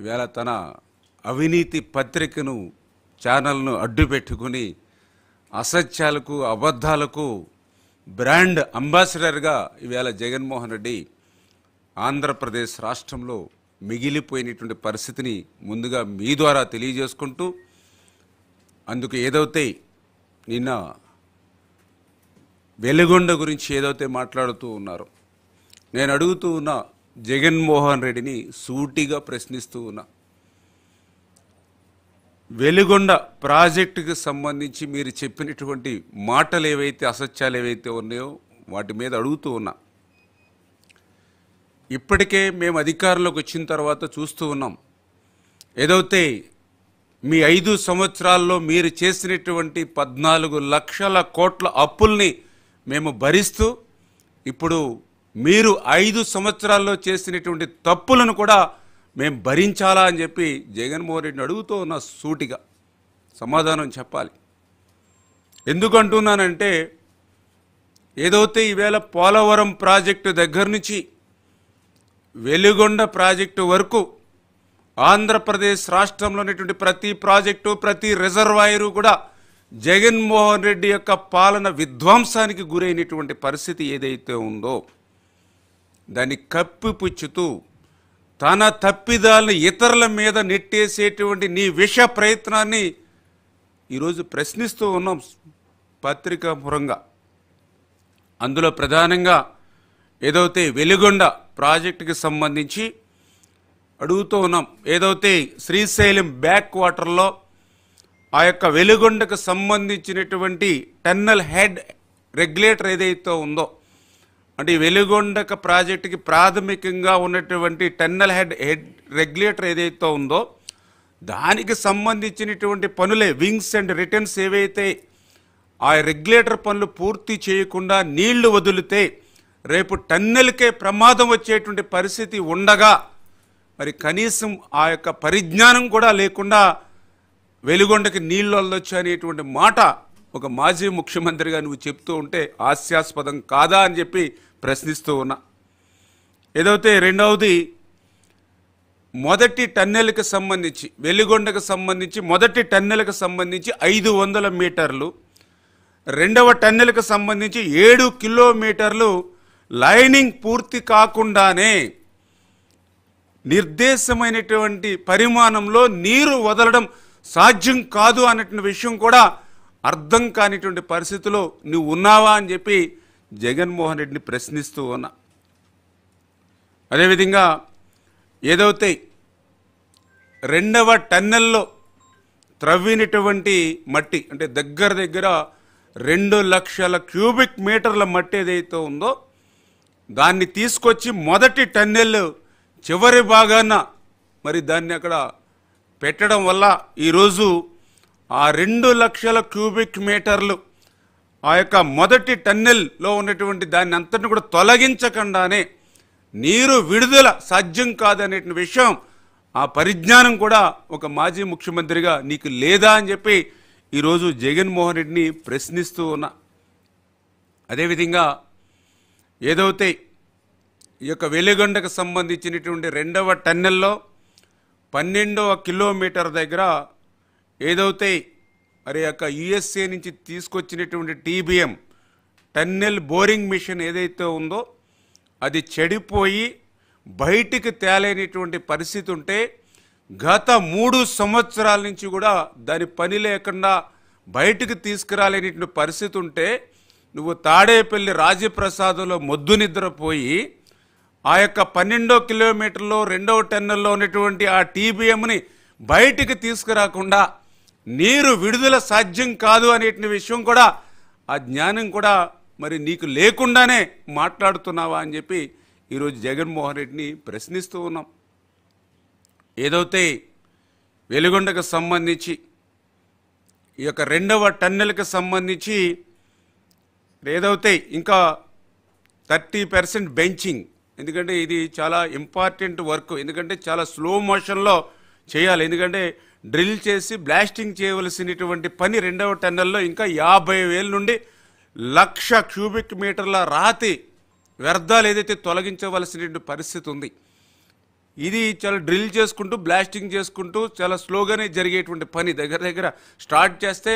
ఈవేళ తన అవినీతి పత్రికను ఛానల్ను అడ్డు పెట్టుకుని అసత్యాలకు అబద్ధాలకు బ్రాండ్ అంబాసిడర్గా ఈవేళ జగన్మోహన్ రెడ్డి ఆంధ్రప్రదేశ్ రాష్ట్రంలో మిగిలిపోయినటువంటి పరిస్థితిని ముందుగా మీ ద్వారా తెలియజేసుకుంటూ అందుకు ఏదైతే నిన్న వెలుగొండ గురించి ఏదైతే మాట్లాడుతూ ఉన్నారో నేను అడుగుతూ ఉన్న జగన్మోహన్ రెడ్డిని సూటిగా ప్రశ్నిస్తూ ఉన్నా. వెలుగొండ ప్రాజెక్టుకు సంబంధించి మీరు చెప్పినటువంటి మాటలు ఏవైతే అసత్యాలు ఏవైతే ఉన్నాయో వాటి మీద అడుగుతూ ఉన్నా. ఇప్పటికే మేము అధికారంలోకి వచ్చిన తర్వాత చూస్తూ ఉన్నాం. ఏదైతే మీ ఐదు సంవత్సరాల్లో మీరు చేసినటువంటి పద్నాలుగు లక్షల కోట్ల అప్పుల్ని మేము భరిస్తూ ఇప్పుడు మీరు ఐదు సంవత్సరాల్లో చేసినటువంటి తప్పులను కూడా మేము భరించాలా అని చెప్పి జగన్మోహన్ రెడ్డిని అడుగుతూ ఉన్న సూటిగా సమాధానం చెప్పాలి. ఎందుకంటున్నానంటే ఏదైతే ఈవేళ పోలవరం ప్రాజెక్టు దగ్గర నుంచి వెలుగొండ ప్రాజెక్టు వరకు ఆంధ్రప్రదేశ్ రాష్ట్రంలో ఉన్నటువంటి ప్రతి ప్రాజెక్టు ప్రతి రిజర్వాయరు కూడా జగన్మోహన్ రెడ్డి యొక్క పాలన విధ్వంసానికి గురైనటువంటి పరిస్థితి ఏదైతే ఉందో దాన్ని కప్పిపుచ్చుతూ తన తప్పిదాలను ఇతరుల మీద నెట్టేసేటువంటి నీ విష ప్రయత్నాన్ని ఈరోజు ప్రశ్నిస్తూ ఉన్నాం పత్రికాపురంగా అందులో ప్రధానంగా ఏదైతే వెలుగొండ ప్రాజెక్టుకి సంబంధించి అడుగుతూ ఉన్నాం. ఏదైతే శ్రీశైలం బ్యాక్ వాటర్లో ఆ యొక్క వెలుగొండకు సంబంధించినటువంటి టన్నల్ హెడ్ రెగ్యులేటర్ ఏదైతే ఉందో అంటే ఈ వెలుగొండక ప్రాజెక్టుకి ప్రాథమికంగా ఉన్నటువంటి టన్నల్ హెడ్ హెడ్ రెగ్యులేటర్ ఏదైతే ఉందో దానికి సంబంధించినటువంటి పనులే వింగ్స్ అండ్ రిటర్న్స్ ఏవైతే ఆ రెగ్యులేటర్ పనులు పూర్తి చేయకుండా నీళ్ళు వదిలితే రేపు టన్నెల్కే ప్రమాదం వచ్చేటువంటి పరిస్థితి ఉండగా మరి కనీసం ఆ యొక్క పరిజ్ఞానం కూడా లేకుండా వెలుగొండకి నీళ్ళు వల్లొచ్చు అనేటువంటి మాట ఒక మాజీ ముఖ్యమంత్రిగా నువ్వు చెప్తూ ఉంటే హాస్యాస్పదం కాదా అని చెప్పి ప్రశ్నిస్తూ ఉన్నా. ఏదైతే రెండవది మొదటి టన్నెల్కి సంబంధించి వెలిగొండకు సంబంధించి మొదటి టన్నెల్కి సంబంధించి ఐదు వందల మీటర్లు రెండవ టన్నెల్కి సంబంధించి ఏడు కిలోమీటర్లు లైనింగ్ పూర్తి కాకుండానే నిర్దేశమైనటువంటి పరిమాణంలో నీరు వదలడం సాధ్యం కాదు అన్నటువంటి విషయం కూడా అర్థం కానిటువంటి పరిస్థితిలో నువ్వు ఉన్నావా అని చెప్పి జగన్మోహన్ రెడ్డిని ప్రశ్నిస్తూ ఉన్నా. అదేవిధంగా ఏదైతే రెండవ టన్నెల్లో త్రవ్వినటువంటి మట్టి అంటే దగ్గర దగ్గర రెండు లక్షల క్యూబిక్ మీటర్ల మట్టి ఏదైతే ఉందో దాన్ని తీసుకొచ్చి మొదటి టన్నెల్ చివరి భాగాన మరి దాన్ని అక్కడ పెట్టడం వల్ల ఈరోజు ఆ రెండు లక్షల క్యూబిక్ మీటర్లు ఆ యొక్క మొదటి టన్నెల్లో ఉన్నటువంటి దాన్ని అంతటిని కూడా తొలగించకుండానే నీరు విడుదల సాధ్యం కాదనే విషయం ఆ పరిజ్ఞానం కూడా ఒక మాజీ ముఖ్యమంత్రిగా నీకు లేదా అని చెప్పి ఈరోజు జగన్మోహన్ రెడ్డిని ప్రశ్నిస్తూ ఉన్నా. అదేవిధంగా ఏదైతే ఈ యొక్క వెలుగొండకు సంబంధించినటువంటి రెండవ టన్నెల్లో పన్నెండవ కిలోమీటర్ దగ్గర ఏదైతే మరి యొక్క యుఎస్ఏ నుంచి తీసుకొచ్చినటువంటి టీబీఎం టన్నెల్ బోరింగ్ మిషన్ ఏదైతే ఉందో అది చెడిపోయి బయటికి తేలేనటువంటి పరిస్థితి ఉంటే గత మూడు సంవత్సరాల నుంచి కూడా దాని పని లేకుండా బయటికి తీసుకురాలేనటువంటి పరిస్థితి ఉంటే నువ్వు తాడేపల్లి రాజప్రసాదంలో మొద్దు నిద్రపోయి ఆ యొక్క పన్నెండో కిలోమీటర్లో రెండవ టెన్నెల్లో ఉన్నటువంటి ఆ టీబీఎంని బయటికి తీసుకురాకుండా నీరు విడుదల సాధ్యం కాదు అనేటి విషయం కూడా ఆ జ్ఞానం కూడా మరి నీకు లేకుండానే మాట్లాడుతున్నావా అని చెప్పి ఈరోజు జగన్మోహన్ రెడ్డిని ప్రశ్నిస్తూ ఉన్నాం. ఏదైతే వెలుగొండకు సంబంధించి ఈ యొక్క రెండవ టన్నెల్కి సంబంధించి ఏదైతే ఇంకా థర్టీ పర్సెంట్ బెంచింగ్ ఎందుకంటే ఇది చాలా ఇంపార్టెంట్ వర్క్ ఎందుకంటే చాలా స్లో మోషన్లో చేయాలి ఎందుకంటే డ్రిల్ చేసి బ్లాస్టింగ్ చేయవలసినటువంటి పని రెండవ టన్నెల్లో ఇంకా యాభై వేల నుండి లక్ష క్యూబిక్ మీటర్ల రాతి వ్యర్థాలు ఏదైతే తొలగించవలసినటువంటి పరిస్థితి ఉంది. ఇది చాలా డ్రిల్ చేసుకుంటూ బ్లాస్టింగ్ చేసుకుంటూ చాలా స్లోగానే జరిగేటువంటి పని దగ్గర దగ్గర స్టార్ట్ చేస్తే